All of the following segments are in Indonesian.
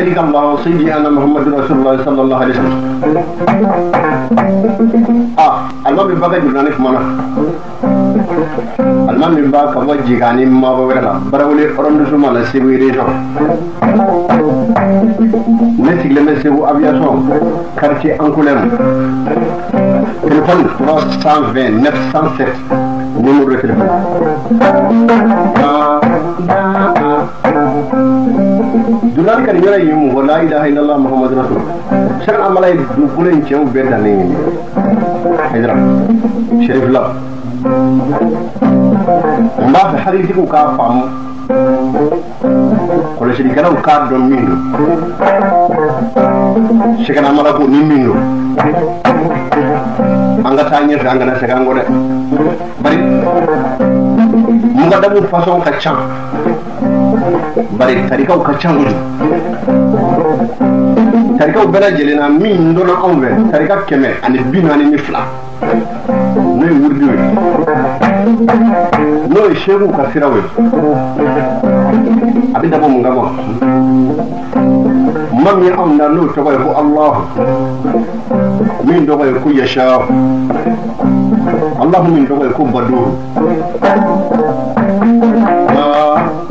شريك الله سيدنا محمد رسول الله صلى الله عليه وسلم. آه الله من بقى جبرانك منا الله من بقى كم جيغاني ما بقولنا براولي فرند سو مالا سيبوي ريشو. نسيق لما سيبو أبياسون كارتي أنكولم. تلفون 320 907 نمبر تلفون dunani kadi ñora yimu ko la ilaha illallah muhammadu rasul sen amalay du bulen cew bedda ni. Haydara sherif lab. Mba fe hadisi ko ka faamu kono sidi galaw ka don min do segana mala ko ni min do anga ta ñefe anga na segango de bari mu nga dabu façon ka can bari tarikaw ka can kojugu tarikaw bɛɛ lajɛlen na min donna anw fɛ tarika kɛmɛ ani bi naani ni fila n'o ye wuridiw ye n'o ye seeku ka siraw ye a bɛ dabɔ mun kama ma min anw na n'o tɔgɔ ye ko alahu min tɔgɔ ye ko yasha alahu min tɔgɔ ye ko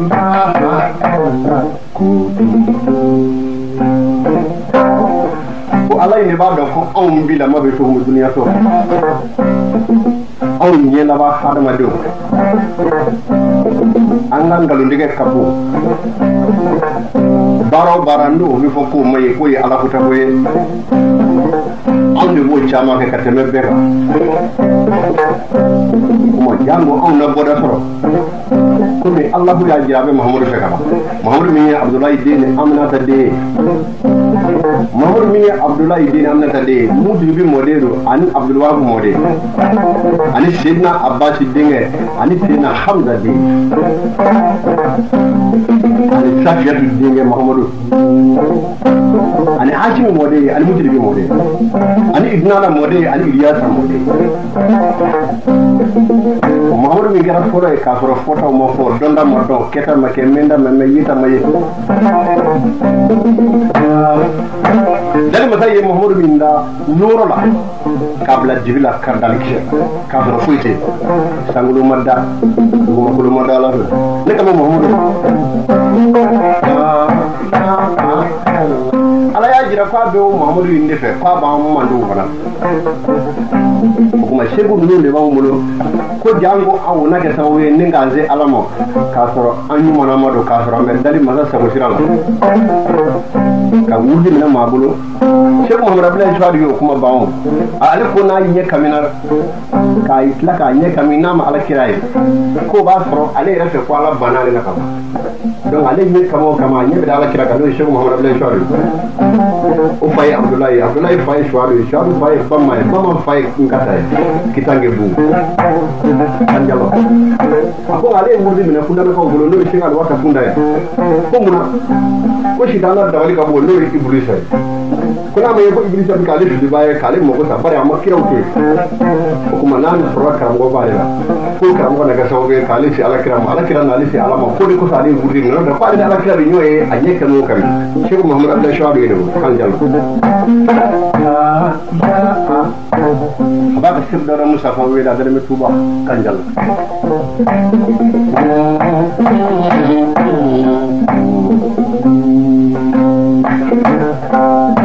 baduru ko ala ye ne b'a dɔn ko anw bi lamɔ bɛ cogo min duniya sɔrɔ anw ɲɛ laban hadamadenw an ka nkalontigɛ ka bon baara o baara n'o bɛ fɔ k'o ma ye k'o ye ala ko kutako ye anw de b'o caman kɛ ka tɛmɛ bɛɛ kan kuma jango anw na bɔda sɔrɔ komi alahu y'a jira a bɛ mahamadu fɛ ka ban mahamadu min ye abudulayi den ni aminata den ye mahamadu min ye abudulayi den ni aminata den ye mudubi mɔden don ani abdulwahabu mɔden ani sedina abasi denkɛ ani sedina hamza den شاف يد الدين محمد أنا عاشم مودي أنا مجرم مودي أنا إدنانا مودي أنا إلياس مودي محمد من جرب فورا كافر فورا وما فور دوندا مردو كتر ما كميندا ما ميتا ما يت دل مثلا محمد من دا نورا لا قبل جبل كردالكشة كافر فويته سانغلو مردا bila dibi la karidali kisɛ k'a sɔrɔ foyi tɛ sankolo ma da dugumakolo ma da ala fɛ ne kama mahamadu ala y'a jira k'a bɛ o mahamadu in de fɛ k'a b'an mandenw fana. O kuma segu ninnu de b'anw bolo. Ko jan ko aw na kɛ sababu ye ni k'an se ala ma. K'a sɔrɔ an ɲumanna ma don k'a sɔrɔ an bɛ dali masa sago sira la. Ka wuli minɛ maa bolo. Segu mahamadu abudulayi suwadu y'o kuma ban o. Ale ko n'a ɲɛ kamina k'a tila k'a ɲɛ kami n'a ma ala kira ye. K'o b'a sɔrɔ ale yɛrɛ fɛ ko ala banna ale la ka ban. Donc ale ɲɛ kama o kama a ɲɛ bɛ da ala kira kan n'o ye segu mahamadu abudulayi suwadu o fa ye abudulayi abudulayi fa ye suwadu ye suwadu fa ye bama ye bama fa ye nkata ye kitange bu an jalo a ko ale ye murudi minɛ fundamɛkaw bolo n'o ye sega alwata funda ye. Ko munna ko sitana dabali ka bon n'o ye iblisa ye kuna mai yabo iblis abin kalif da bayan kalif ma kusa bari amma kira wuce ko kuma na ni fura karamgo bari la ko karamgo na gasa wabe kalif si ala kira ma ala kira na ala ma. Ko de kusa ale gudi na da faɗi ala kira binyo ye a ɲɛ kanu kan shehu muhammad abdul shahab ye do kan jalo a b'a ka sir dara musa fa wele a dara mi tuba kan jalo Thank you.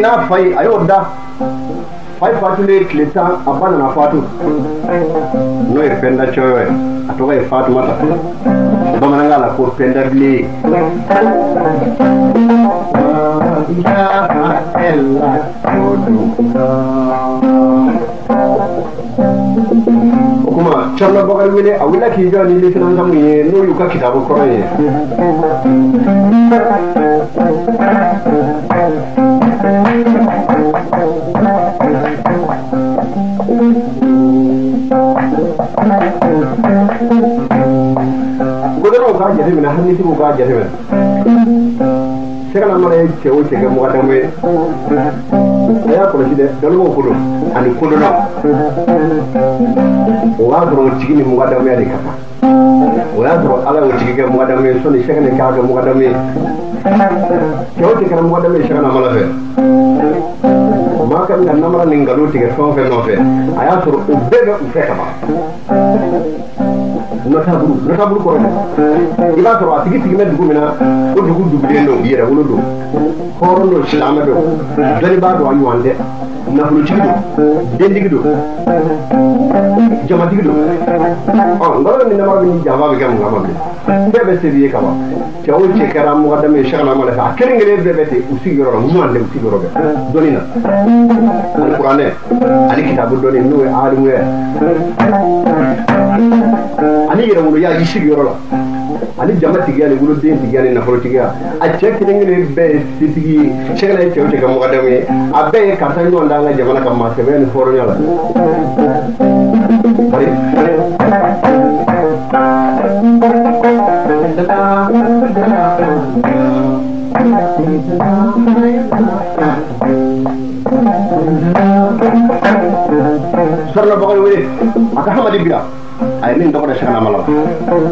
N'a fa ye a y'o da fa ye fatulen ye tile tan a ba nana fatu n'o ye pɛnda cɔyɔ ye a tɔgɔ ye fatumata bamanankan la ko pɛnda bile o kuma cɔrɔla bakari wele a wulila k'i jɔ ni lifinansamu ye n'o y'u ka kitabu kɔrɔ ye gudanaw k'a jateminɛ hakilitigiw k'a jateminɛ sɛgɛla mara ye cɛ o cɛ kɛ mɔgɔdamu ye a y'a kɔlɔsi dɛ dɔnnibaw don ani kodɔnnaw o b'a sɔrɔ o tigi ni mɔgɔdamuya de ka kan o y'a sɔrɔ ala y'o tigi kɛ mɔgɔdamu ye sɔni sɛgɛnɛ k'a kɛ mɔgɔdamu ye cɛ o cɛ kɛra mɔgɔdamu ye sɛgɛla mara fɛ maa kan ka namara ni nkalon tigɛ fɛn o fɛn nɔfɛ a y'a sɔrɔ o bɛɛ bɛ u fɛ ka ban nɔtaburu nɔtaburu kɔrɔ i b'a sɔrɔ a tigi tigi bɛ dugu min na o dugu dugulen don yɛrɛ wolo don hɔrɔn don silamɛ don dɔnnibaa don a ɲɔgɔn tɛ nafolotigi don dentigi don jamatigi don ɔ nkalon ni namara min janfa bɛ kɛ mun kama bilen bɛɛ bɛ se ye ka ban cɛ o cɛ kɛra mɔgɔ dama ye sɛgɛnna ma fɛ a kelen kelen bɛɛ bɛ ten u sigiyɔrɔ la ɲuman tɛ u sigiyɔrɔ bɛ dɔnni na ani kuranɛ ani kitabu dɔnni n'o ye alimu ye ani yɛrɛwoloya i sigiyɔrɔ la. Ani jama tigiya ni woloden tigiya ni nafolotigiya a cɛ kelen kelen bɛɛ ye setigi ye sɛgɛla ye cɛw cɛ ka mɔgɔdamu ye. A bɛɛ ye karisa ɲɔgɔn da an ka jamana ka maa sɛbɛya ni hɔrɔnya la. Bakari wele. A ka hamadi bila a ye min tɔgɔ da sɛgɛnama la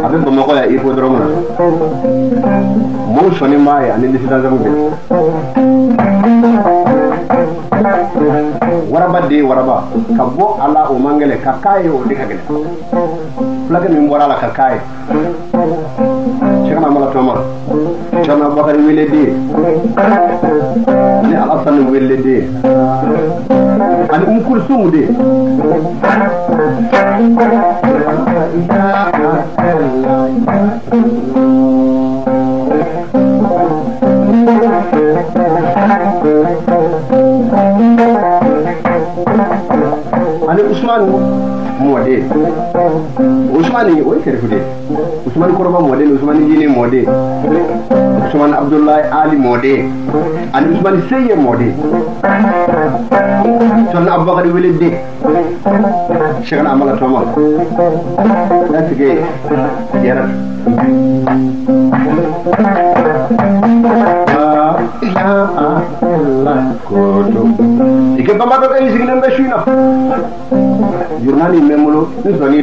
a bɛ bamakɔ ya ifo dɔrɔn na maaw sɔnni m'a ye ani lisidansamu bɛ waraba de ye waraba ka bɔ a la o man gɛlɛ ka k'a ye o de ka gɛlɛ fulakɛ min bɔra a la ka k'a ye شيخنا ملا تمر شيخنا أبو بكر ولدي أنا الحسن ولدي أنا أم كلثوم دي. لا إله الله ani usman mɔden usmani o ye kɛrɛfu de usmani kɔrɔba mɔden usmani jini mɔden usmani abdullahi ali mɔden ani usmani seye mɔden sɔnni abubakari wele den sɛgɛna amala tɔma ɛsike yɛrɛ ike bamba dɔ kɛ i sigilen bɛ su in na jurnali bɛ n bolo n e ye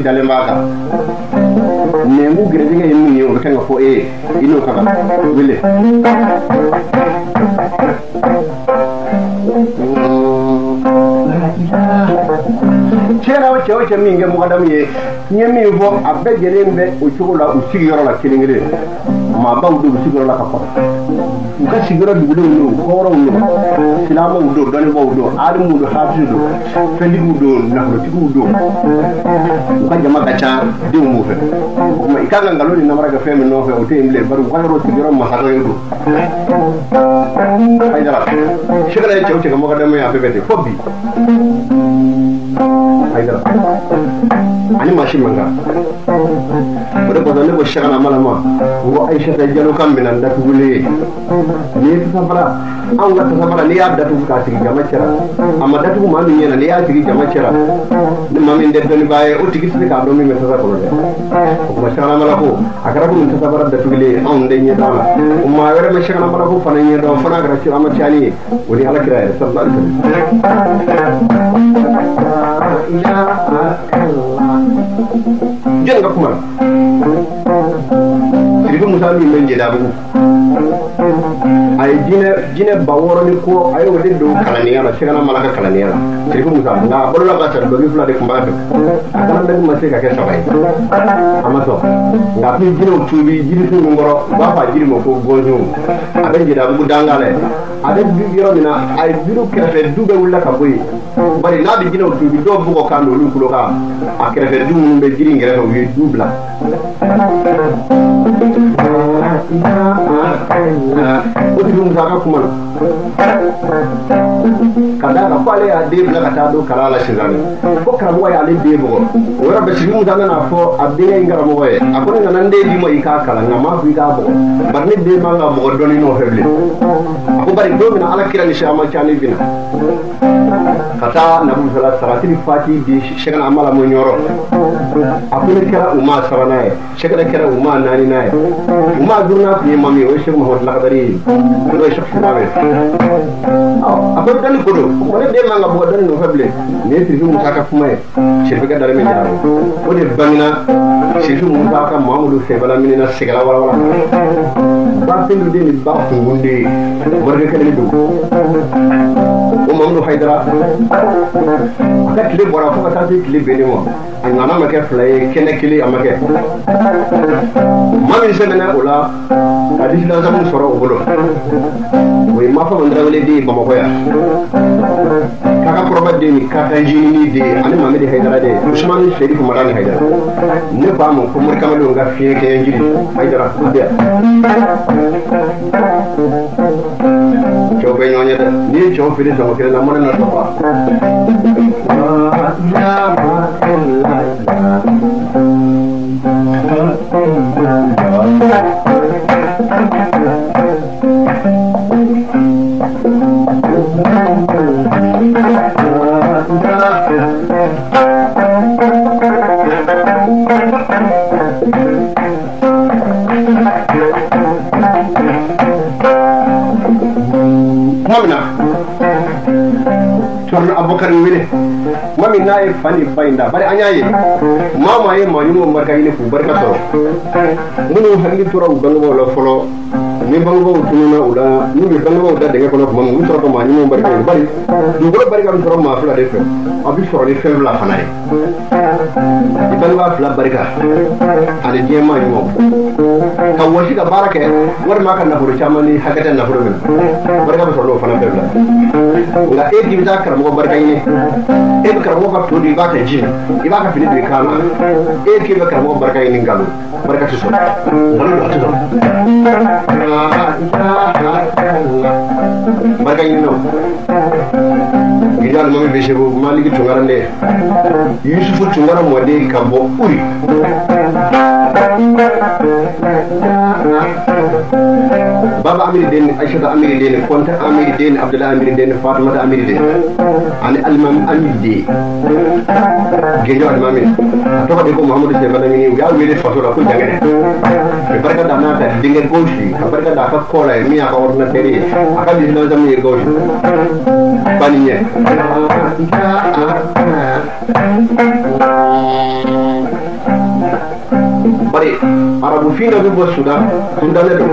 i n'o tiɲɛna o cɛ o cɛ min kɛ mɔgɔdamu ye n ye min fɔ a bɛɛ lajɛlen bɛ o cogo la u sigiyɔrɔ la kelen kelen maabaw u sigiyɔrɔ la ka kɔrɔ u ka sigiyɔrɔ dugudenw don hɔrɔnw don silamɛw don dɔnnibaw don alimuw don hafizu don fɛntigiw don nafolotigiw don u ka jama ka ca denw b'u fɛ o tuma i kan ka nkalon ni namara kɛ fɛn min nɔfɛ o tɛ yen bilen bari u ka yɔrɔ sigiyɔrɔ masakɛ ye don ayiwa sɛgɛla ye cɛw cɛkɛ ka mɔgɔdamu ye a bɛɛ bɛ ten fo bi ayiwa ani maasi man kan o de kosɔn ne ko sɛgɛla malama ko ayisata jalo ka minɛn datugulen ye n'i ye tasabara anw ka tasabara n'i y'a datugu k'a sigi jama cɛla a ma datugu maa min ɲɛna n'i y'a sigi jama cɛla ni maa min tɛ dɔnnibaa ye o tigi tɛ se k'a dɔn min bɛ tasa kɔnɔ dɛ o mala ko a kɛra komi tasabara datugulen ye anw tɛ ɲɛ t'a la o maa wɛrɛ bɛ sɛgɛla mala ko fana ɲɛ dɔn fo n'a kɛra sirama cani ye o ni ala kira. Yɛrɛ sallallahu alaihi jen ga kuma Sirgin musalin nan je da bugu. A ye jinɛ ba wɔɔrɔ ni kɔ a ye o de don kalandenya la sɛgɛna mala ka kalaniya la. Ko musa nka a balola ka sari dɔki fila de tun b'a fɛ. A kalandaki ma se ka kɛ saba ye. A ma sɔn. Nka fi jinɛw tuubi jirisi min kɔrɔ u b'a fɔ a jiri ma ko gɔnsiw a bɛ jirabugu danga la a bɛ yɔrɔ min na a ye jiri kɛrɛfɛ du bɛ wulila ka bɔ yen. Bari n'a bɛ jinɛw tuubi dɔw bugɔ kan olu tulo kan. A kɛrɛfɛ du minnu bɛ jiri in kɛrɛfɛ u ye du bila o tigi musaka kuma na ka da kan ko ale y'a den bila ka taa don kalan la sisan ko karamɔgɔ y'ale den bugɔ o yɔrɔ bɛɛ sigi musa nana fɔ a denkɛ in karamɔgɔ ye a ko ne nana n den di ma i k'a kalan nka n m'a fɔ i k'a bugɔ bari ne den man ka bugɔ dɔɔni nɔfɛ bilen a ko bari don min na ala kira ni siyama ca ne bina ka taa nabusala saratiri fati di sɛgɛna amala mo ɲɔrɔ a ko ne kɛra u ma sabanan ye sɛgɛnɛ kɛra u ma naaninan ye u ma duruna tun ye ma min o ye sɛgɛ mahamadu lakadari ye fila ye kɛnɛ kelen a ma kɛ maa min sɛbɛnna o la ka disilansamu sɔrɔ o bolo o ye mafa mandarawele den ye bamakɔ yan kaka kɔrɔba den ni kaka zinini den ani mamadi hayidara den usumani serifu marani hayidara ne b'a ma ko mori kamalenw ka fiɲɛ kɛɲɛ jiri hayidara o bɛ yan cɛw bɛ ɲɔgɔn ye dɛ n'i ye cɛw feere sɔngɔ kelen na mɔnɛ na dɔ fa n'a ye fa ni ba in da bari an y'a ye maa maa ye maa ɲumanw barika ɲini k'u barika sɔrɔ minnu hakili tora u bangebaaw la fɔlɔ ni bangebaaw tununa u la n'u bɛ bangebaaw da dɛgɛ kɔnɔ tuma min u bɛ sɔrɔ ka maa ɲumanw barika ɲini bari dugukolo barika bɛ sɔrɔ maa fila de fɛ a bɛ sɔrɔ ni. Fɛn fila fana ye i bangebaa fila barika ani diɲɛ maa ɲumanw ka wɔsi ka baara kɛ walima ka nafolo caman ni hakɛ tɛ nafolo min na barika bɛ sɔrɔ n'o fana bɛɛ bila nka e k'i bɛ taa karamɔgɔ barika ɲini e bɛ karamɔgɔ ka to di i b'a kɛ ji i b'a ka fini don i kan na e k'i bɛ karamɔgɔ barika ɲini nkalon barika tɛ sɔrɔ nkalon don a tɛ sɔrɔ barika ɲini na gidi alimami bɛ segu maliki tunkara ne yusufu tunkara mɔden ka bɔ uri baba amiri den aishata amiri den konta amiri den abdullah amiri den fatimata amiri den ani alimami amiri de genjo alimami a tɔgɔ ko mahamadu sefanamini u y'a wele faso la ko jangɛnɛ a barika da n'a ka denkɛ gauche a barika da ka kɔ la ye min y'a ka ordinateur ye a ka lisilazamu ye bani ɲɛ bari arabufin dɔ bɛ bɔ sudan sudanɛ don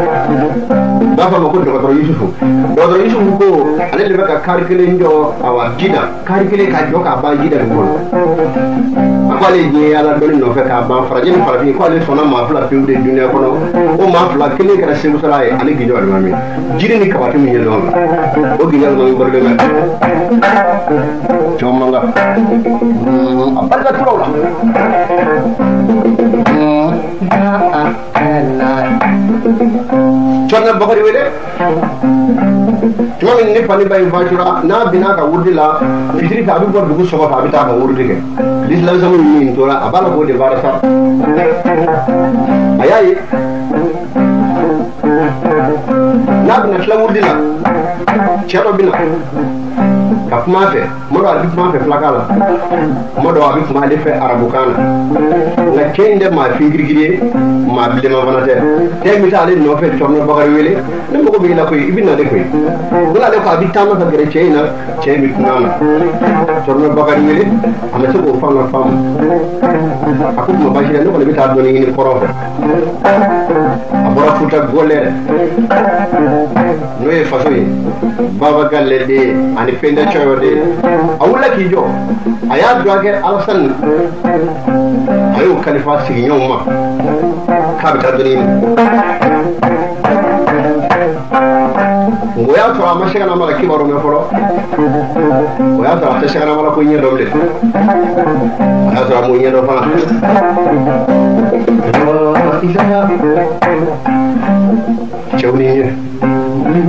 b'a fɔ a ma ko dɔgɔtɔrɔ yusufu? Dɔgɔtɔrɔ yusufu ko ale de bɛ ka kari kelen jɔ awa jida kari kelen ka jɔ k'a ban jida nin kɔnɔ a ko ale diɲɛ ala dɔnni nɔfɛ k'a ban farajɛ ni farafin ko ale sɔnna maa fila pewu de duniya kɔnɔ o maa fila kelen kɛra segusala ye ale gijɔ alimami jiri ni kabati min ye ɲɔgɔn o gijɔ alimami bɔrɔlen bɛ caman kan a barika turaw la fatura n'a binna ka wurudi la fitiri fɛ a bɛ bɔ dugu sɔgɔ fɛ a bɛ taa ka wurudi kɛ lisilamu min tora a b'a la k'o de baara sa a y'a ye n'a bɛna tila wurudi la cɛ dɔ bɛ na ka kuma a fɛ kuma dɔ a bɛ kuma a fɛ fulakan la. Kuma dɔ a bɛ kuma ale fɛ arabukan na nka cɛ in tɛ maa finkirikiri ye maa bilenman fana tɛ tɛ min ale nɔfɛ cɔrɔnɔ bakari wele ne mago b'i la koyi i bɛ na de koyi o la ale ko a bɛ taama ka gɛrɛ cɛ in na cɛ in bɛ kuma na. Cɔrɔnɔ bakari wele a ma se k'o ka faamu a ko kuma basi la ne kɔni bɛ taa dɔɔni ɲini kɔrɔ fɛ a bɔra futa gɔlɛ n'o ye faso ye baba galle de ani cɔyɔ de ye a wulila k'i jɔ a y'a dɔn kɛ alasani a y'o kalifa sigiɲɔgɔnw ma k'a bɛ taa dɔɔni ɲini o y'a sɔrɔ a ma sɛgɛnna mala kibaru mɛn fɔlɔ o y'a sɔrɔ a tɛ sɛgɛnna ko bilen a y'a sɔrɔ a m'o ɲɛdɔn fana cɛw ni ɲɛ ni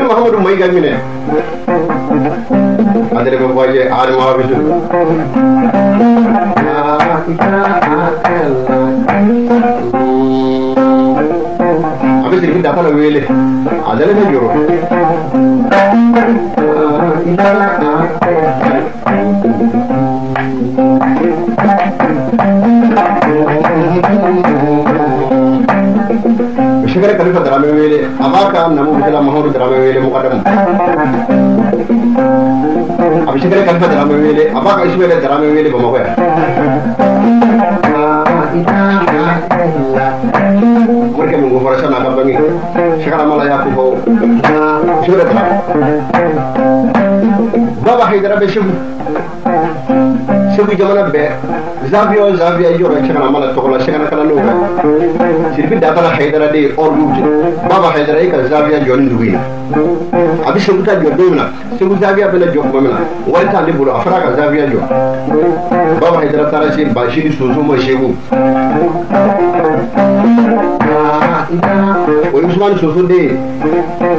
mahamadu mayiga minɛ a dɛrɛ bɛ bɔ je adama habisu a bɛ sirifin da fana wele a dɛrɛ bɛ jɔrɔ shekara kalifa darame wele a b'a ka namu bisala mahamadu darame wele mukadamu a bɛ shekara kalifa darame wele a b'a ka ismaila darame wele bamakɔ yan morikɛ min ko fɔra san'a ka bange shekara mala y'a ko ismaila darame baba haidara bɛ segu segu jamana bɛɛ zaviya o zaviya i jɔra shekara mala tɔgɔ la shekara kalandenw fɛ sirifi datala haidara de de baba haidara ka zaviya jɔ ni dugu in a bɛ segu ta min na segu zaviya bɛna jɔ tuma min na wari t'ale bolo a fɔra ka zaviya jɔ baba haidara taara se basiri soso ma segu o ye usumani soso den ye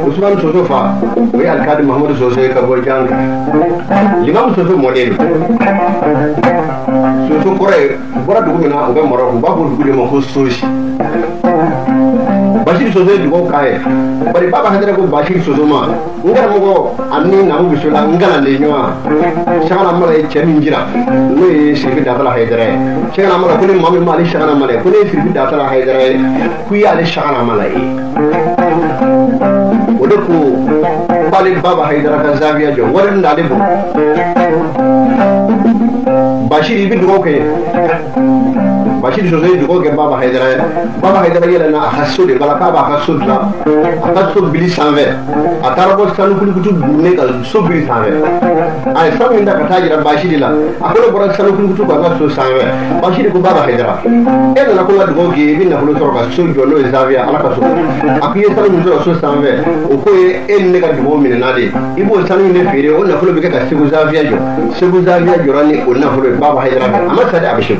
usumani soso fa. O ye alikadi mahamadu soso ye ka bɔ janga limamu soso mɔden do soso kɔrɔ ye u bɔra dugu min na u bɛ marɔku u b'a fɔ dugu de ma ko sosi Basheer సోదో దిగో కాయ బరి పాప హదర కో బషీర్ సోదో మా ఇంగర మొగో అన్ని నము విషుల అంగల లేనో శగన అమ్మల చెని ఇంజిరా ను ఏ సిరికి దాతల హైదరే శగన అమ్మల కుని మమ్మి మాలి శగన అమ్మల కుని సిరికి దాతల హైదరే కుయి అలి శగన అమ్మల ఒడకు బాలి బాబా హైదరా కజావియా జో వరం దాలిబు haidara bi k'u y'ale sagana mala ye o de ko k'ale baba haidara. Ka zawiya jɔ wari min d'ale bolo basiri i bɛ dugawu kɛ bashiri soso ye dugawu kɛ baba hayidara ye baba hayidara yɛlɛna a ka so de bala k'a b'a ka so dilan a ka so bili sanfɛ a taara bɔ sanu kulukutu dugunen ka so bili sanfɛ a ye sanu min ta ka taa jira bashiri la a ko ne bɔra sanu kulukutu ka ka so sanfɛ bashiri ko baba hayidara e nana ko n ka dugawu k'i ye i bɛ nafolo sɔrɔ ka so jɔ n'o ye zawiya ala ka so a ko i ye sanu min sɔrɔ so sanfɛ o ko ye e ni ne ka dugawu minɛna de i b'o sanu in de feere o nafolo bɛ kɛ ka segu zawiya jɔ segu zawiya jɔra ni annahu baba haydara be amma sada abishin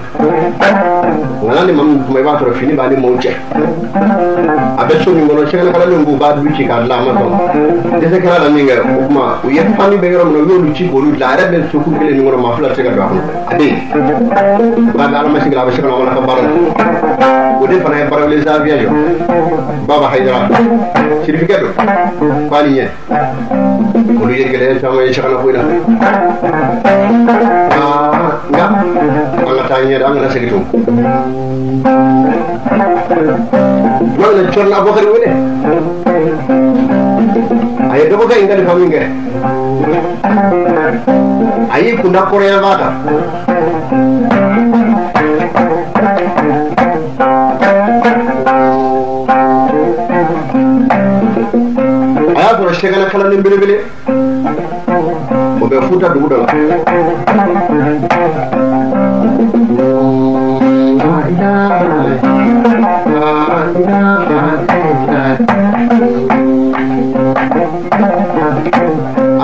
wala ne mam mai ba toro fini ba bani monche abe so ni ngono shekara kala lungu ba duchi ka la ma da sai kala nan ninga kuma u yet fani bai yoro no yolu ci bolu la arabe su ku kele ni ngono ma fula cheka do akono ade ba dala ma shigala ba shigala wala ka baran ko de fana e barawle zavia yo baba haydara certificat ba ni ne gɛlɛya caman ye sagana foyi la nka an ka taa ɲɛ dɛ an kana segin to tuma min na cɔrɔna abubakari wele a ye dɔgɔkɛ in kalifa min kɛ a y'i kunda kɔrɔyanfan kan a y'a sɔrɔ সেখানে খেলা নিন বেড়ে বেড়ে ওবে ফুটা ডুবুটা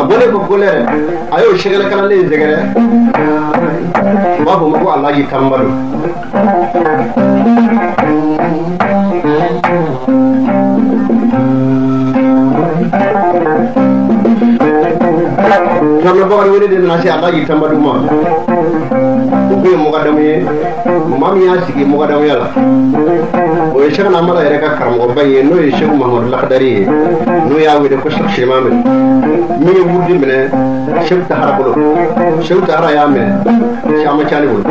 abone ko golere ayo shigala kala le jegere babu mako allah yi kambalo tanbalo torno bakari wele de nasi alaji tambadu ma ko ye mɔgɔdamu ye maa min y'a sigi mɔgɔdamuya la o ye sɛgɛ namala yɛrɛ ka karamɔgɔba ye n'o ye sɛgu mahamadu lakadari ye n'o y'a wele ko sɛg silimamɛ min ye wurudi minɛ sɛgu tahara bolo sɛgu tahara y'a minɛ caman cali bolo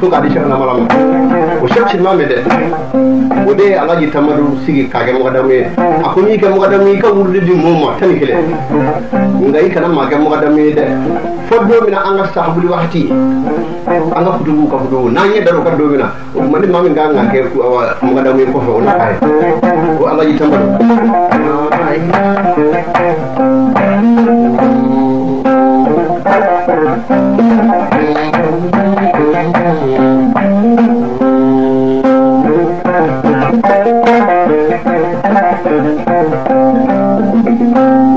fo k'a di sɛgɛ namala ma o sɛg silimamɛ dɛ o de ye alaji tamadu sigi k'a kɛ mɔgɔdamu ye a ko n'i kɛ mɔgɔdamu i ka wurudi di ma tan ni kelen nka i kana maa kɛ mɔgɔdamu ye dɛ fo don min na an ka sahabuli wagati an ka ka futubu n'an ɲɛ dar'o kan don min na o tuma ni maa min kan ka kɛ mɔgɔdamu ye kɔfɛ o na k'a ye ko alaji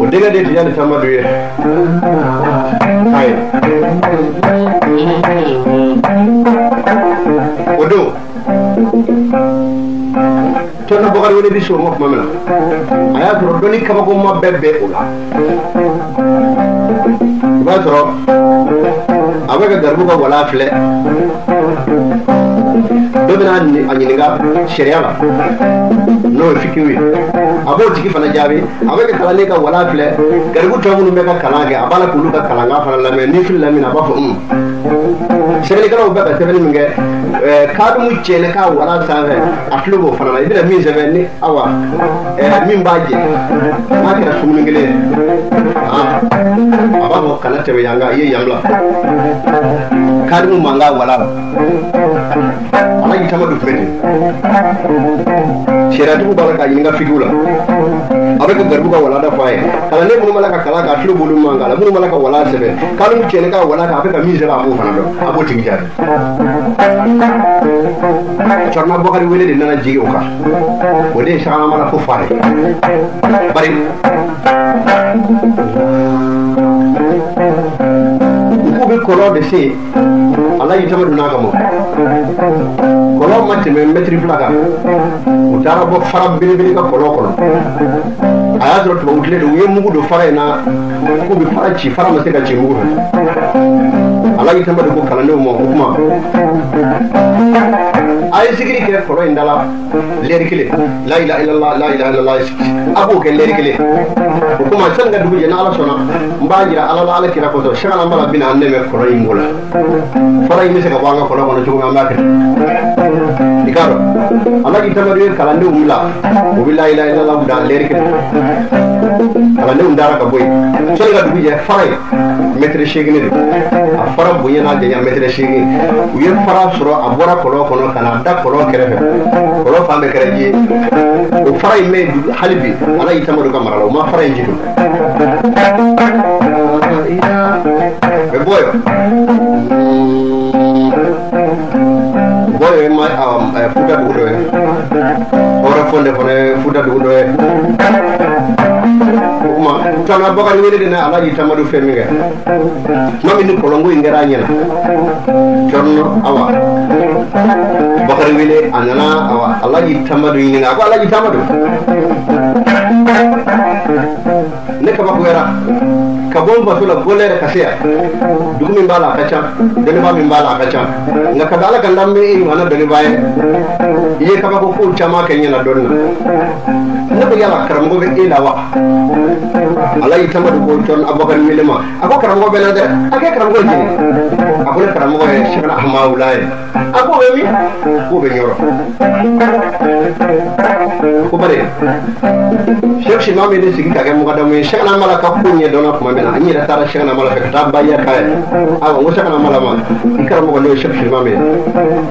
o denkɛ de tun ye nin tamadu ye ayi o don tɔnɔ bakari wele bi so ma tuma min na a y'a sɔrɔ dɔnni kabakoma bɛɛ bɛ o la i b'a sɔrɔ a bɛ ka garibu ka wala filɛ dɔ bɛna a ɲininka sariya la n'o ye fikiw ye a b'o tigi fana jaabi a bɛ ka kalanden ka wala filɛ garibu tɔ minnu bɛ ka kalan kɛ a b'a la k'olu ka kalankan fana lamɛn ni fili lamɛn a b'a fɔ un sɛbɛnnikɛlaw bɛ ka sɛbɛnni min kɛ kaadumuw cɛnɛ k'a wala sanfɛ a tulo b'o fana na i bɛna min sɛbɛn ni awa. Min b'a jɛ n'a kɛra sumuni kelen ye a b'a fɔ kana tɛmɛ yan kan i ye yan bila kaadimu man k'a wala. La ala y'i tama don tun de sariatigiw b'a la k'a ɲininka fikiw la a bɛ ka ka wala da fɔ a ye kalanden ka kalan kɛ a tulo b'olu man k'a la ka wala sɛbɛn kaadimu cɛnɛ k'a wala kɛ a bɛ ka min sɛbɛn a b'o fana dɔn a b'o tigi jaabi bakari wele de nana jigi o kan o de ye sagamana ko bari. K'u bɛ kɔlɔn de se ala y'i tama donna a kama kɔlɔn ma tɛmɛ mɛtiri fila kan u taara bɔ fara belebele ka kɔlɔn kɔnɔ a y'a sɔrɔ tubabu tile de u ye mugu don fara in na. K'u bɛ fara ci fara ma se ka ci mugu fɛ ala y'i tama de ko kalandenw ma o kuma a ye sigiri kɛ kɔlɔn in da la lɛri kelen la ilaha illallah la ilaha illallah a b'o kɛ lɛri kelen o kuma sani ka dugu jɛ ni ala sɔnna n b'a jira ala la ala kira kɔsɔ sagana bala bina an dɛmɛ kɔlɔn in ko la fara in bɛ se ka bɔ an ka kɔlɔn kɔnɔ cogo min an b'a kɛ i k'a dɔn ala k'i tamadu ye kalandenw bila u bɛ la ilaha illallah da lɛri kelen kalandenw dara ka bɔ yen sani ka dugu jɛ fara in mɛtiri de a fara bonya n'a janya mɛtiri seegin u ye fara sɔrɔ a bɔra kɔlɔn kɔnɔ ka na da kɔlɔn kɛrɛfɛ kɔlɔn fan bɛɛ kɛra ji ye o fara in mɛ hali bi ala y'i tamadu ka mara la o ma fara in ji don bɛ bɔ yen bɔ yen ma futa dugu dɔ ye hɔrɔn ye futa dugu dɔ ye kuma tana bakari wele de na ala y'i tamadu fɛn min kɛ tuma min ni kɔlɔnko in kɛra a ɲɛna cɔrɔnɔ awa bakari wele a nana awa ala y'i tamadu ɲininka a ko ala y'i tamadu ne kabakoyara ka bɔ faso la gɔlɛ yɛrɛ ka se yan dugu min b'a la a ka ca dɔnniba min b'a la a ka ca nka ka da ala ka n danbe e ɲɔgɔnna dɔnniba ye i ye kabako kow caman kɛ ɲɛna dɔɔni na ne ko yala karamɔgɔ bɛ e la wa ala y'i tamadu ko cɔn abubakar wele ma a ko karamɔgɔ bɛ na dɛ a kɛ karamɔgɔ jeni a ko ne karamɔgɔ ye ye ko bɛ min k'o bɛ ɲɔrɔ ko bari sɛk sigi ka kɛ mɔgɔdamu ye sɛgɛna mala ka ko ɲɛ dɔnna tuma min na n yɛrɛ taara sɛgɛna mala fɛ ka taa baya k'a ye awa n ko ma i karamɔgɔ n'o ye sɛk sima min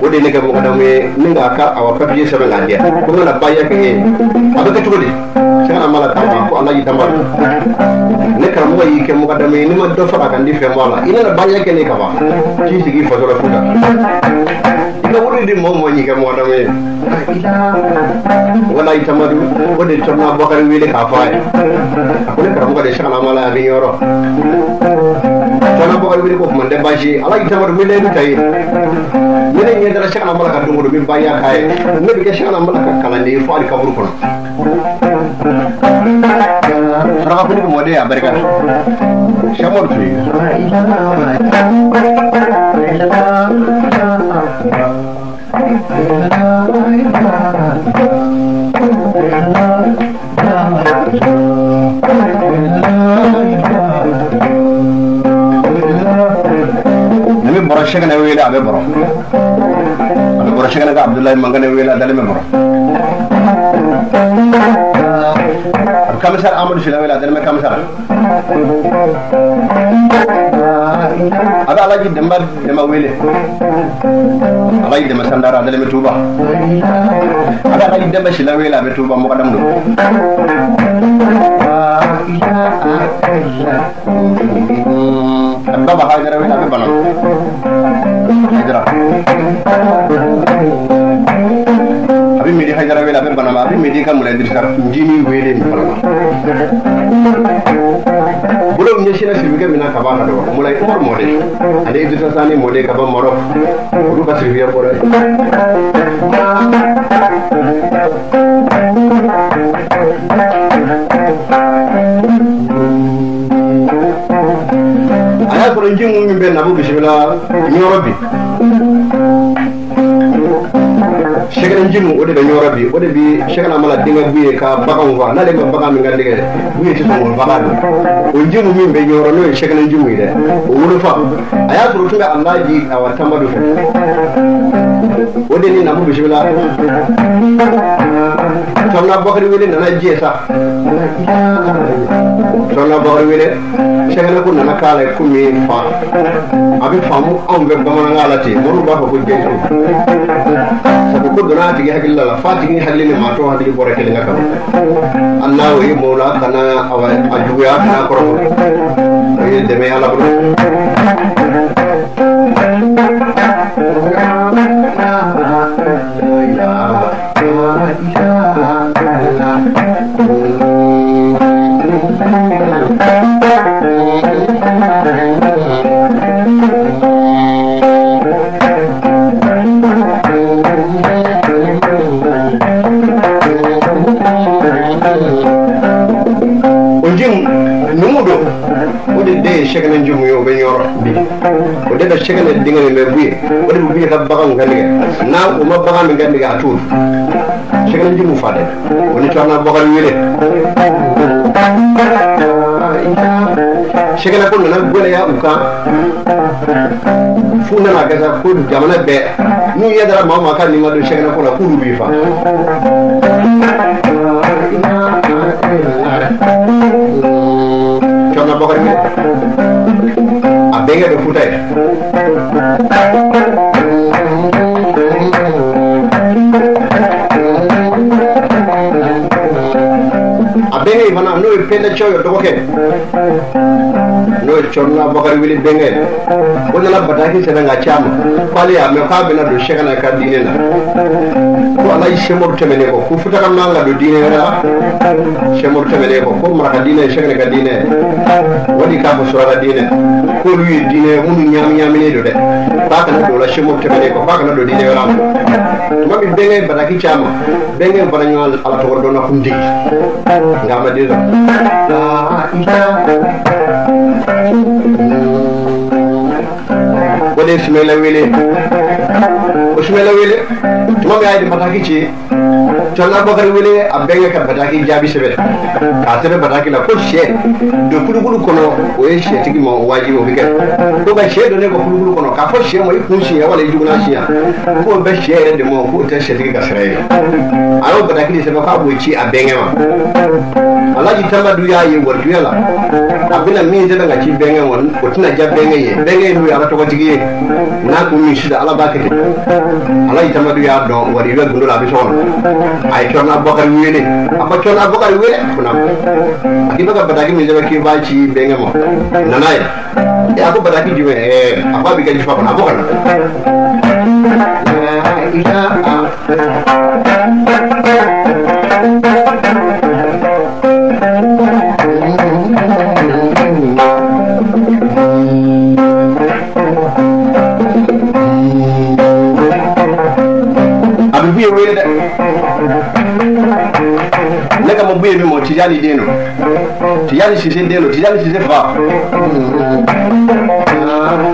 o de ye ne kɛ mɔgɔdamu ye ni k'a ka awa papiye sɛbɛn k'a diya ko n kana baya kɛ ye sɛgɛna mala ta ma ko ala y'i dama ne karamɔgɔ y'i kɛ mɔgɔdamu ye ni ma dɔ fara kan di fɛn bɔ a la i nana baya kɛ ne kaban k'i sigi faso la futa. I ka wari di mɔgɔ mɔgɔ y'i kɛ mɔgɔdamu ye wala y'i tamadu o de tɔrɔna bakari wele k'a fɔ a ye a ko ne karamɔgɔ de sɛgɛna mala a bɛ yɔrɔ tɔrɔna bakari wele ko kuma tɛ baasi ye ala yi tamadu wele bi ta ye ne ne ɲɛ dara sɛgɛna mala ka don o don min ba ya k'a ye ne bɛ kɛ sɛgɛna mala ka kalanden fo hali kaburu kɔnɔ Sarà pure come idea perché siamo oggi. Nabi borashega na wela abe boro. Nabi borashega na Abdullah mangane wela daleme boro. كم سر عمل في الأولى دلما كم سر أبا ألاقي دمار دما ويلي ألاقي دما سندارا دلما توبا أبا ألاقي دما شلا ويلا بتوبا مقدم نو أبا بحاجة ويلا ببنا هجرة di haydara wela ɓe bana ma ɗum medi kan mo laydir kam ndini weele mi fana bulog ñesina sirwike mina kaba ka ɗo mulay umar mode. Ade idrissa sani mode kaba marok ru ka sirwiya ɓore a y'a sɔrɔ ji mun min bɛ nabo bisimila ɲɔrɔ sɛgɛnɛ ji mun o de bɛ ɲɔrɔ bi o de bi sɛgɛnɛ mana denkɛ bu ye ka baganw faga n'ale ma bagan min ka dɛgɛ bu ye tɛ sɔn faga don o ji mun min bɛ ɲɔrɔ n'o ye sɛgɛnɛ ji mun ye dɛ o wolofa a y'a sɔrɔ tun bɛ alaji awa tamadu fɛ o de ni nabu bisimila sɔmina bakari wele nana jiɲɛ sa sɔmina bakari wele sɛgɛnɛ ko nana k'a la komi fa. A bɛ faamu anw fɛ bamanankan la ten mɔriw b'a fɔ ko jɛnso ko donna a tigi hakili la la f'a tigi hakili ni maa tɔ hakili bɔra kelen ka kama hali o ye mɔɔw la kana awa a juguya kana kɔrɔfɔ o ye dɛmɛ ala bolo Yeah. O de den ye sɛgɛnɛ jumu ye o de ka sɛgɛnɛ denkɛ min bɛ bu ye o de bɛ bu ye ka baganw ka nɛgɛ n'a o ma bagan min ka nɛgɛ a t'o dun sɛgɛnɛ jumu fa dɛ o ni tɔgɔ na bakari wele sɛgɛnɛ ko nana gwɛlɛya u kan f'u nana sa ko jamana bɛɛ n'u ɲɛ dara maa o maa ka nin ma don sɛgɛnɛ ko la k'olu b'i fa करके अब देखे फूटा in fana n'o ye pɛndɛ cɛw ye dɔgɔkɛ n'o ye cɔnna bakari wili bɛnkɛ o nana bataki sɛbɛn ka ca ma k'ale y'a mɛn k'a bɛna don sɛgɛnɛ ka diinɛ na. Ko ala ye sɛmɔri tɛmɛnen ko futa ka man ka don diinɛ wɛrɛ la sɛmɔri tɛmɛnen kɔ ko maraka diinɛ sɛgɛnɛ ka diinɛ o de k'a fɔ suraka diinɛ k'olu ye diinɛ minnu ɲaami ɲaaminen don dɛ mpaka nadola shimo temeleko mpaka nado dine yolam tuma bi benge bataki chama benge bana nyo ala to dona kundi ngama dira wale simela wele. O simela wele tuma bi ayde bataki chi cɔnna bakari wele a bɛnkɛ ka bataki jaabi sɛbɛn k'a sɛbɛn bataki la ko sɛ don kulukulu kɔnɔ o ye sɛtigi ma o wajibi o bɛ kɛ ko ka sɛ don ne ka kulukulu kɔnɔ k'a fɔ sɛ ma i kun siɲɛ wala i juguna siɲɛ k'o bɛ sɛ yɛrɛ de ma k'o tɛ sɛtigi ka sira ye a y'o bataki de sɛbɛn k'a b'o ci a bɛnkɛ ma alaji tamadu y'a ye warijuya la a bɛna min sɛbɛn ka ci bɛnkɛ ma o tɛna ja bɛnkɛ ye bɛnkɛ ye n'o ye ala tɔgɔtigi ye n'a kun min sisan ala b'a kɛ ten alaji tamadu y'a dɔn wari i bɛ gundo la a bɛ so kɔnɔ ay coon aboubacar wele amma coon aboubacar wele kunam akiba ka bataki min jaga kiba ci benge mo nanay e ako bataki jume e eh, akwa bi ka jufa kuna aboubacar ila tijani den don tijani sise den don tijani sise fa.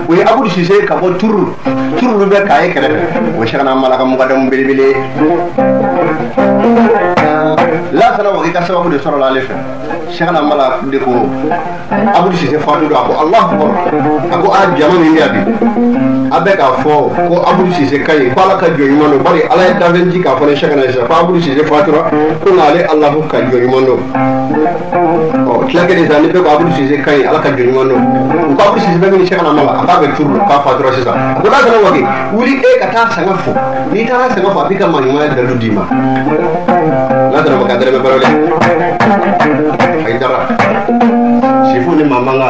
O ye abudu sise ka bɔ turulu turulu bɛ k'a ye kɛrɛfɛ o sɛgɛna malaka mugadamu belebele lasana wa i ka sababu de sɔrɔla ale fɛ sɛgɛna mala de ko abudu sise fatu don a ko alahu akbar. A ko a jama min bɛ yan bi a bɛ k'a fɔ ko abudu sise ka ɲi ko ala ka jɔ ɲuman don bari ala ye dafɛn ji k'a fɔ ne sɛgɛna sisan ko abudu sise fatura ko nka ale alahu ka jɔ ɲuman don ɔ tilakɛ de sisan ne bɛ ko abudu sise ka ɲi ala ka jɔ ɲuman don ko abudu sise bɛ min sɛgɛna mala a k'a bɛ turu k'a fatura sisan a ko n'a sɔrɔ waki wuli e ka taa sanga fɔ n'i taara sanga fɔ a b'i ka maɲumanya dalu d'i ma. N'a sɔrɔ waki a dɛrɛ bɛ baro dɛ haidara fo ni mamanga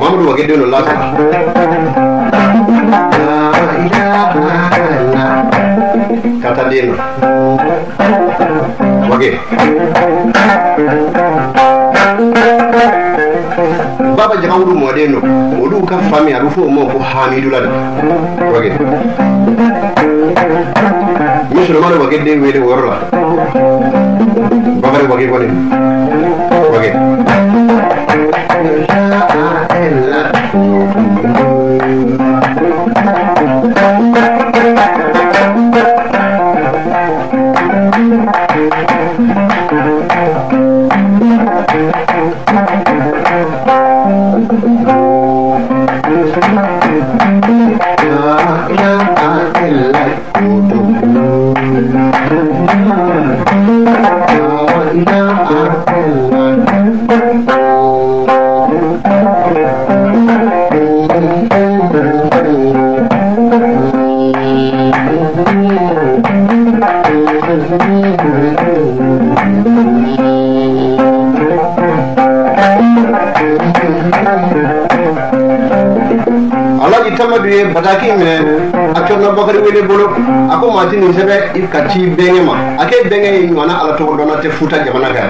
mamadu wageden dɔ lasɔrɔ ka taa den nɔ wage. Baba jamawulu mɔden do olu ka fa min a bɛ fɔ o ma ko hamidula de wage. Musulmanu waki den wele o yɔrɔ la kɔni tamadu ye bataki minɛ a cɔrɔna bakari wele bolo a ko maati nin sɛbɛ ka ci bɛnkɛ ma a ke bɛnkɛ ye ɲɔgɔnna ala tɔgɔ dɔnna tɛ futa jamana kan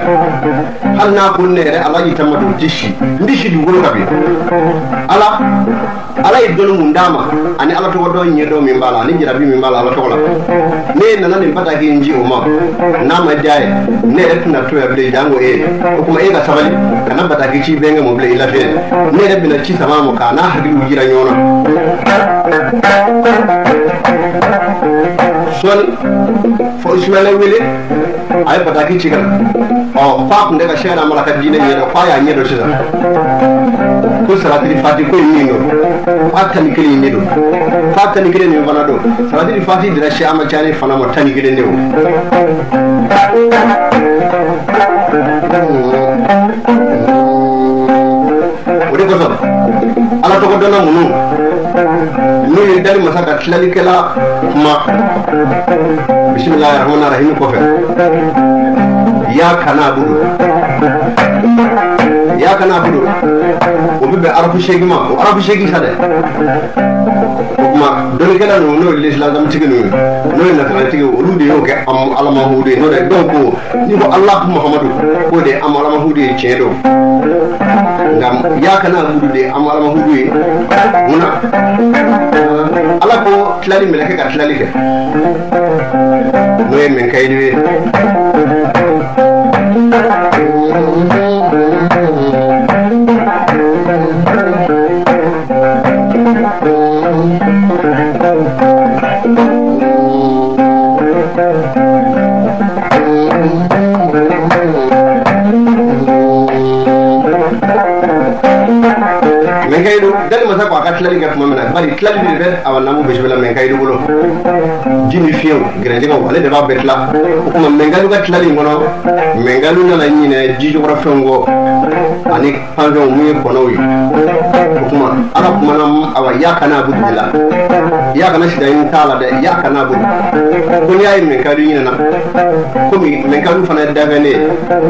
hali n'a ko ne yɛrɛ alaji don n ti si n ti si dugukolo ka bi ala ala ye dɔnni mun d'a ma ani ala tɔgɔ dɔn ɲɛdɔn min b'a la ani jarabi min b'a la ala tɔgɔ la. Ne nana nin bataki in ji o ma. N'a ma diya ye ne yɛrɛ tɛna to yan bilen jango e. O kuma e ka sabali kana bataki ci bɛnkɛ mo bilen i fe ne yɛrɛ bɛna ci sama ma k'a n'a hakiliw yira ɲɔgɔn na sɔɔni fo ismaila wele a ye bataki ci ka na ɔ k'a tun tɛ ka sɛgɛn mara ka diinɛ ɲɛdɔn k'a y'a ɲɛdɔn sisan ko saratiri fati ko in min don k'a tan ni kelen in de don k'a tan ni kelen nin fana don saratiri fati dira se ama cani fana ma tan ni kelen de o o de kosɔn ala tɔgɔ dɔnna minnu n'u ye dali masa ka tilalikɛla kuma. Bisimilahi rahmani rahimi kɔfɛ ya kana budu. Ya kana budu o bɛ bɛn arabu seegin ma o arabu seegin sa dɛ o kuma dɔnnikɛla ninnu n'o ye lisilazamitigi ninnu n'o ye nasaratigi olu de y'o kɛ alamahudu ye n'o tɛ dɔw n'i ko alahu muhamadu k'o de ye alamahudu ye tiɲɛ don nka ya kana budu de an alamahudu ye munna ala ko tilali mɛlɛkɛ ka tilali kɛ n'o ye mɛnkayidu ye mɛnkayidu dali masa ko a ka tilali kɛ tuma na bari tilali de bɛ a namu bisimila mɛnkayidu bolo. Ji ni fiɲɛw gɛrɛjɛgɛw ale de b'a bɛɛ tila o kuma mɛnkayidu ka tilali in kɔnɔ mɛnkayidu nana ɲinɛ ji jukɔrɔ fɛnw kɔ ani panfɛnw mun ye kɔnɔw ko kuma ala kuma nan awa ya kana abu dila ya kana shi da yin tala da ya kana abu ko ni ayi men kadu yin na ko mi men kadu fana da ne.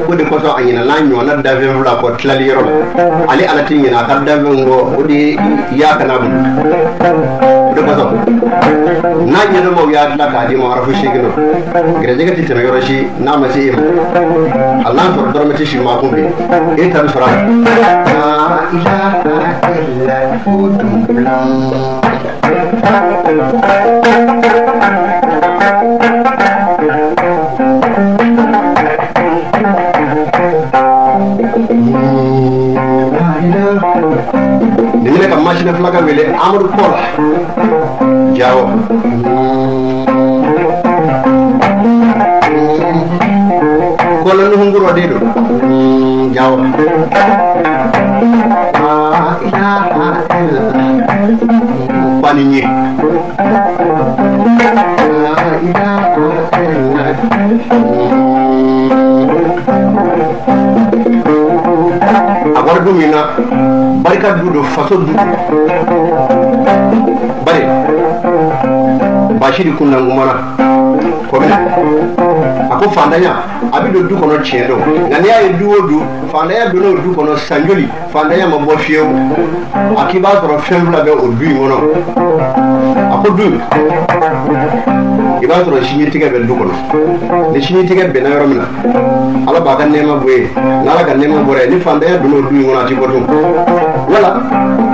Ko de ko so an yin na nyo na da ve vla ko tlali yoro ali ala tin yin na ka da ve ngo ko de ya kana abu de ko so. Nah nyelo mau ya la ka di mo rafu shi kino gere jega ti tena yoro shi na ma si im. Allah to dor ma ti shi ma kun bi e ta bi sura machine flaga wele amadou jawo kola nuhunguro de do jawo bani nye a wari don min na barika du do faso du bari bashiri kun na ngumana kɔmi a ko fantanya a bɛ don du kɔnɔ tiɲɛ don. Nka n'i y'a ye du o du fantanya donna o du kɔnɔ san joli fantanya ma bɔ fiyewu. A k'i b'a sɔrɔ fɛn fila bɛ o du in kɔnɔ. A ko du i b'a sɔrɔ sini tigɛ bɛ du kɔnɔ. Ni sini tigɛ bɛnna yɔrɔ min na ala b'a ka nɛɛma bɔ yen n'ala ka nɛɛma bɔra yen ni fantanya donna o du in kɔnɔ a ti bɔ tun wala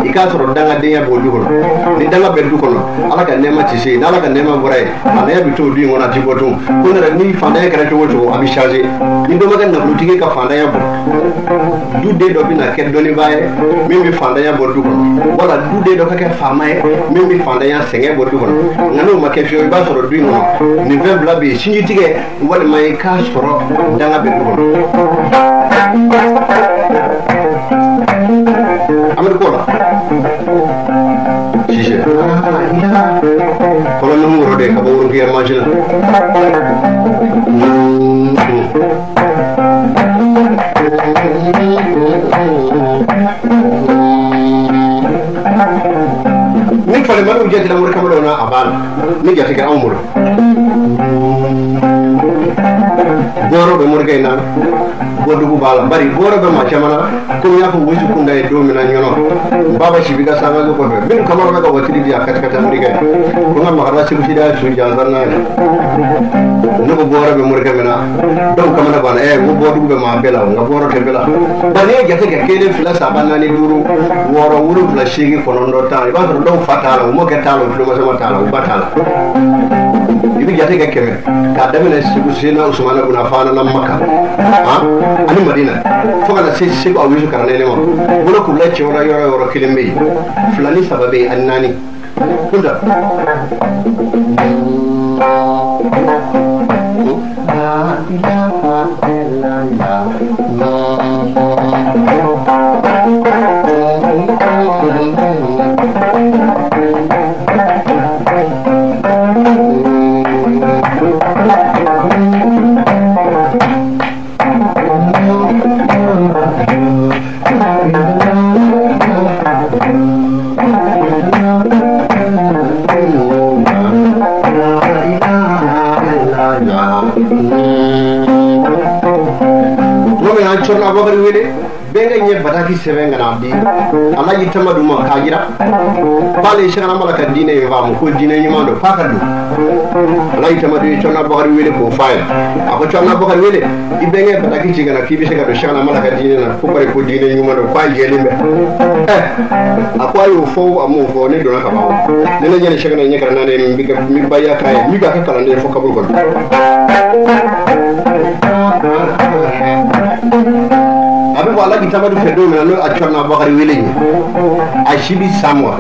i k'a sɔrɔ dangadenya b'o du kɔnɔ ni danga bɛ du kɔnɔ ala ka nɛɛma ti se n'ala ka nɛɛma bɔra ye fantanya bi to du in kɔnɔ a ti bɔ tun ko ne ni fantanya kɛra cogo cogo a bi change ni dɔ ma kɛ nafolotigi ka fantanya bɔ du den dɔ bɛna kɛ dɔnnibaa ye min bɛ fantanya bɔ du kɔnɔ wala du den dɔ ka kɛ faama ye min bɛ fantanya sɛgɛn bɔ du kɔnɔ nka n'o ma kɛ fiyewu i b'a sɔrɔ du in kɔnɔ nin fɛn fila bɛ yen sinji tigɛ walima i k'a sɔrɔ danga bɛ du kɔnɔ amadu ko la sise fɔlɔ ni wɔrɔ de ka bɔ worokiya mansi la ni jatira mori kamalenw na a b'a la ni jate kɛ anw bolo bɔrɔ bɛ morikɛ in na bɔdugu b'a la bari bɔrɔ bɛ maa caman na komi y'a fɔ wusu kunda ye don min na ɲɔnɔ baba si bi ka sangaso kɔfɛ minnu kamara bɛ ka watiri di a kati kata morikɛ ko n ka makara segu sida su jansan n'a ne ko bɔrɔ bɛ morikɛ min na dɔw kamana banna ɛ ko bɔdugu bɛ maa bɛɛ la nka bɔrɔ tɛ bɛɛ la bari n'i ye jate kɛ kelen fila saba naani duuru. Wɔɔrɔ wolonfila seegin kɔnɔntɔn tan i b'a sɔrɔ dɔw fa t'a la u mɔkɛ t'a la u tulomasama t'a la u ba t'a la jate kɛ kɛmɛ k'a daminɛ segu sena usumana kuna fana na maka ani madina fo kana se segu a wusu karanene ma bolo k'u la cɛwra yɔrɔ yɔrɔ kelen bɛ yen fila ni saba bɛ yen ani naani kunta Ngome sɛbɛn ka n'a di ala y'i tama d'u ma k'a jira k'ale sɛgɛnna mala ka diinɛ in faamu ko diinɛ ɲuman don f'a ka don ala y'i tama bakari wele k'o f'a ye a ko cɔna bakari wele i bɛnkɛ bataki ci ka na k'i bɛ se ka don ka diinɛ na ko bari ko diinɛ ɲuman don k'a jɛlen bɛ ɛ a ko a y'o fɔ a m'o fɔ ne donna ka ban ne ne ɲɛna ni sɛgɛnna ɲɛ kana n'ale min bɛ kɛ min ba ya k'a ye min b'a kɛ kalanden fo kaburu kɔnɔ a fɔ ala k'i tamadu fɛ don min na n'o a cɔrɔna bakari wele ye a si bi san wa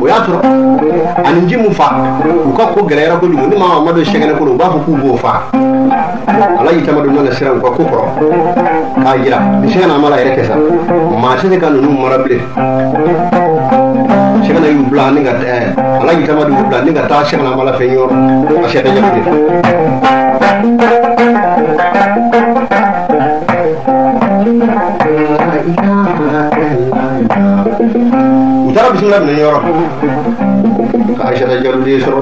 o y'a sɔrɔ ani ji mun fa u ka ko gɛlɛyara kojugu ni maa ma don sɛgɛnɛ kɔnɔ u b'a fɔ k'u b'o fa ala y'i tamadu nana siran u ka ko kɔrɔ k'a jira ni sɛgɛnna ma la yɛrɛ kɛ sa maa tɛ se ka ninnu mara bilen sɛgɛnna y'u bila ni ka ɛɛ ala y'i tamadu y'u bila ni ka taa sɛgɛnna ma la fɛn yɔrɔ a sɛ tɛ ɲɛfɛ u taara bisimila minɛ yɔrɔ ka aisata jaluden sɔrɔ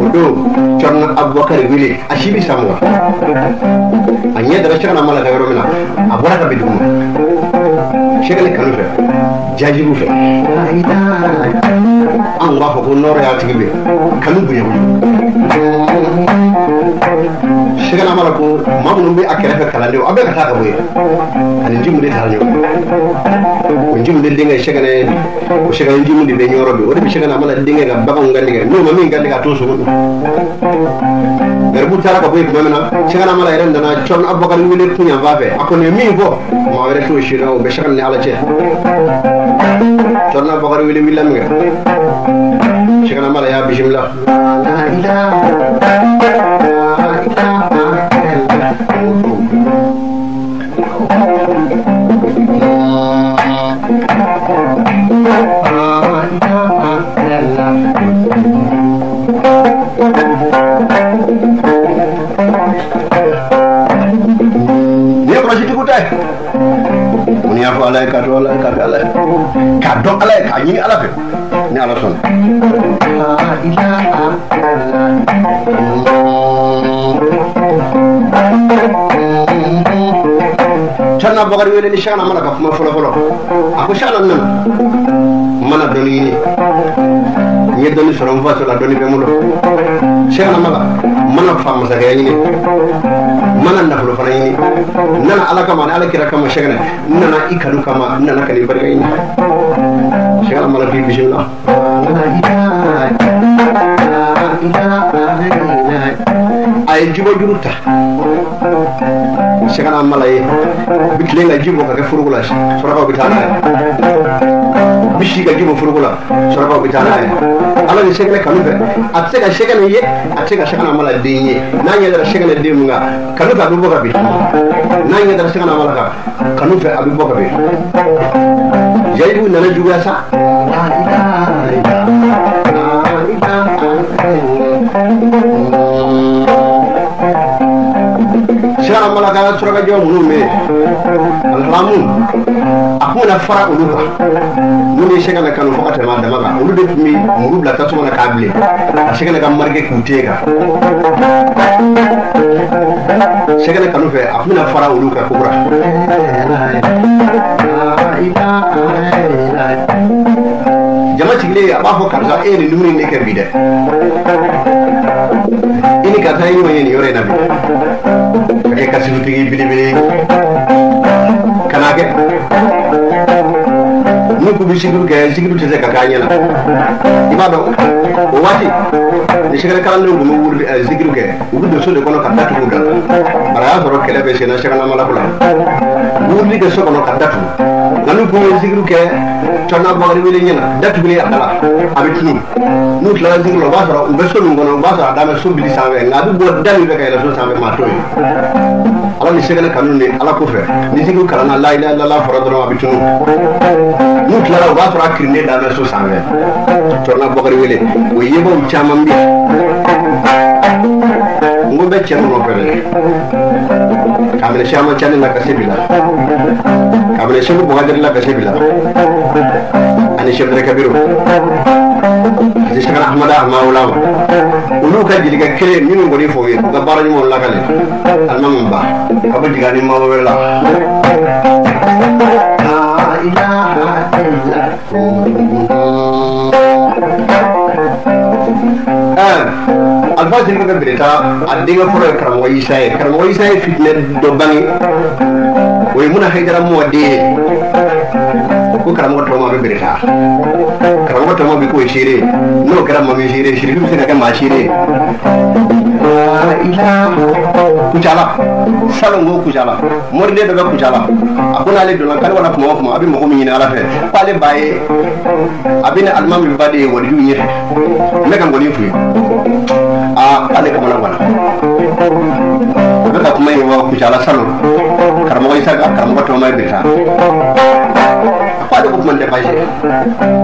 o don cɔrɔna abubakari wele a si bi san wa a ɲɛ dara sɛgɛna ma la ka jajibu y'a tigi sɛgɛna ma la ko maa minnu bɛ a kɛrɛfɛ kalandenw a bɛɛ ka taa ka bɔ yen ani jimu de taara ɲɔgɔn o jimu de denkɛ ye o sɛgɛnɛ jimu de bɛ ɲɔrɔ bi o de bɛ sɛgɛnɛ ma la denkɛ ka baganw ka nɛgɛ n'o ma min ka nɛgɛ a t'o sogo dun garibu taara ka boy min na shekana mala yɛrɛ nana cɔn abubakar wele kun yan fan fɛ a kɔni ye min fɔ maa wɛrɛ t'o si o bɛ shekana ni ala cɛ cɔn abubakar wele wulila min kɛ tigiw tɛ mun y'a fɔ ala ye ka dɔn ala ye ka dɔn ala ye ka dɔn ala ye k'a ɲini ala fɛ ni ala sɔnna canna bakari wele ni shana mana ka kuma fɔlɔ fɔlɔ a shana nana mana dɔnni ɲini n ye dɔnni sɔrɔ n faso la bolo shana mala mana fa masakɛya ɲini mana nafolo fana ɲini n nana ala kama ani ala kira kama shɛgɛnɛ nana. I kama n nana ka n'i barika ɲini shɛgɛnɛ mala k'i bisimila ajib juruta shaganaan malay. Bitleen kake furugula. Sorabaw bitaanaaya bishiig ajibu furugula. Sorabaw bitaanaaya alagi shagana kanufe atsaga shaganaye atsaga shagana mala deenye naanyadara shagana deemunga kanufe abibokar bi naanyadara shagana malaga kanufe abibokar bi jaibu nana jugasa. Sira mala ka suraka jɔ minnu bɛ yen alihamu a kun na fara olu kan n'olu ye sɛgɛnɛ kanu fo ka tɛmɛ a dama kan olu de tun bɛ muru bila tasuma na k'a bilen ka sɛgɛnɛ ka marike k'u te kan sɛgɛnɛ kanu fɛ a kun na fara olu kan kokura jamaajigley abaafo karza eni nunin ekambida ini karta iwayen yorenami bi karsinu tigi bilibili kanake. kubi shigil ga shigil ta zaka kanyala ima ba o wati ni shigil kala ne gumu wul shigil ga ugu so de kono ka tatu guda bara soro kele be shena shagala mala kula wuli ga so kono ka tatu nanu ko shigil ga tona ba ri wele nyana datu bile akala abi tunu nu tla shigil ba soro u be so nu kono ba soro adame so bili sawe ngadu bo dami be ka ila so sawe ma to ala ni shigil kanu ne ala ko fe ni shigil kala na la ila la la fara doro tunu n'u tilala o b'a sɔrɔ a kirinen da bɛ so sanfɛ cɔnna bakari wele o yebaw caman bɛ n ko bɛ cɛ ninnu nɔfɛ dɛ kabini caman cani la ka se bi la kabini sɛfu bɔgɔdiri la ka se bi la ani sɛfu kabiru ani sɛgɛn ahamada ahamawula ma olu ka jelikɛ kelen minnu kɔni fɔ ye u ka baara ɲumanw lakale alimami ba ka bɔ jigani mabɔ wɛrɛ la alifa sirika ka birita a denkɛ fɔlɔ ye karamɔgɔ isa ye karamɔgɔ isa ye fitinɛ dɔ bange o ye muna haidara mɔ den ye ko karamɔgɔ tɔma bɛ birita karamɔgɔ tɔma bɛ k'o ye seere n'o ka kucala salon ko kucala mɔriden dɔ bɛ kucala a ko n'ale donna k'ale wala kuma o kuma. A bɛ mɔgɔ min ɲini ala fɛ k'ale ba ye a bɛ ni alimami ba de ye walijuw ɲɛfɛ n bɛ ka nkɔni f'u ye aa k'ale kamana guana a bɛ ka kuma in kucala salon. Karamɔgɔ isa ka karamɔgɔ tɔma ye birita k'ale de baje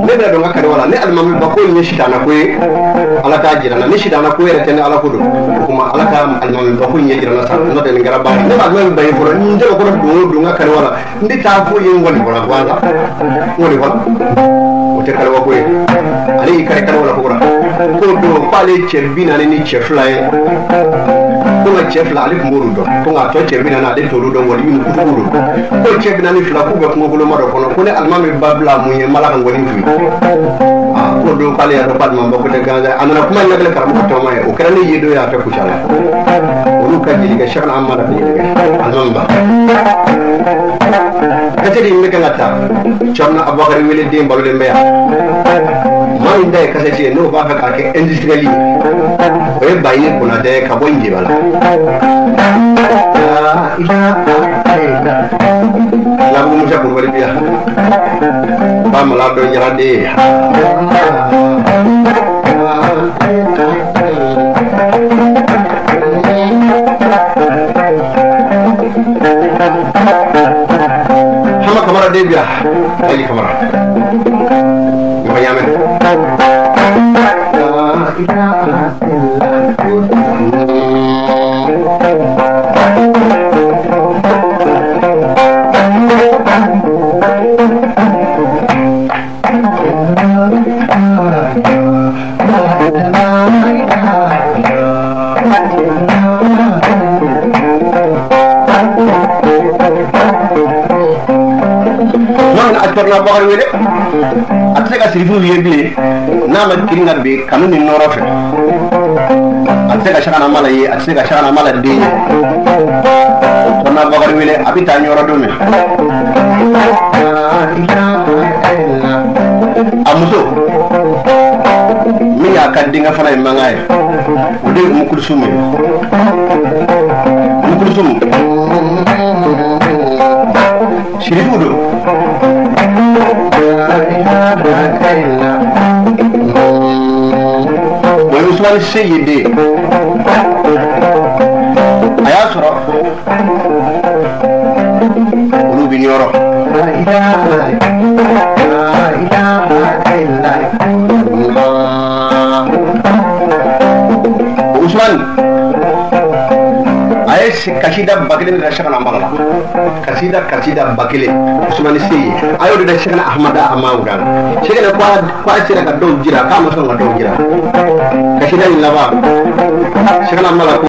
ne da don ka wala ne almamu ba ko ne shitana ko ala ka jira na ne shitana ko yare tane ala ko kuma ala ka almamu ba ko ne jira na sa. No da ngara ba ne ba almamu ba yoro ni de ko do do ka wala ndi ta fo yin woni wala wala woni wala. O te kala ko ale kare kala wala ko ko do pale bi ne ni chefla ko nka cɛ fila ale tun b'olu dɔn ko nka tɔ cɛ bi naani ale t'olu dɔn wali ni kutubu don ko cɛ bi naani fila k'u bɛ kungokoloma dɔ kɔnɔ ko ne alimami ba bila mun ye mala ka ŋɔni aa ko don k'ale y'a dɔn ko alimami ba ko tɛ gansan a nana kuma ɲagale karamɔgɔ tɔma ye o kɛra ne ye don ye a tɛ kusa la olu ka jelikɛ sɛgɛna amada ka jelikɛ alimami ba kasɛti in bɛ kan ka ta cɔrɔna abubakari wele den balolen bɛ yan ta ye kasɛti ye n'o b'a fɛ k'a kɛ industriel ye o ye bayini konatɛ ka bɔ njeba la labugu musa kulubali biya ba mala dɔ ɲagade ye hama kamara de biya ali kamara non a torna bakar wele a tɛ ka sirifu ye bilen n'a ma girin ka bin kanu ni nɔrɔ fɛ a ka sakana mala ye a tɛ ka sakana mala den ye o torna bakar wele a bɛ taa ɲɔrɔ don min a y'a o ye usumani se ye den a y'a sɔrɔ olu bɛ ɲɔrɔ usumani a ye si- kasida ba kelen de da sakana mbaga la kasida kasida ba kelen usumani se ye a y'o de da sakana ahamada amawuda la sakana ko a ko a sera ka dɔw jira. K'a ma sɔn ka dɔw jira شغل النظام شغل الملكوت